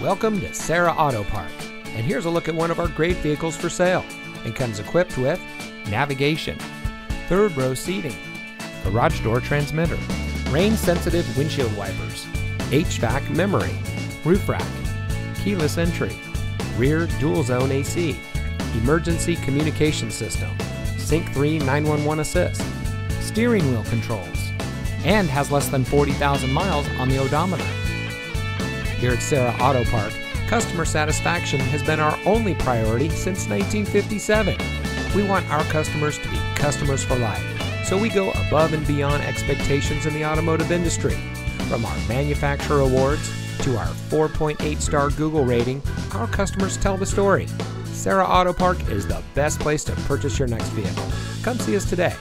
Welcome to Serra Auto Park, and here's a look at one of our great vehicles for sale. It comes equipped with navigation, third row seating, garage door transmitter, rain sensitive windshield wipers, HVAC memory, roof rack, keyless entry, rear dual zone AC, emergency communication system, Sync 3 911 assist, steering wheel controls, and has less than 40,000 miles on the odometer. Here at Serra Auto Park, customer satisfaction has been our only priority since 1957. We want our customers to be customers for life, so we go above and beyond expectations in the automotive industry. From our manufacturer awards to our 4.8 star Google rating, our customers tell the story. Serra Auto Park is the best place to purchase your next vehicle. Come see us today.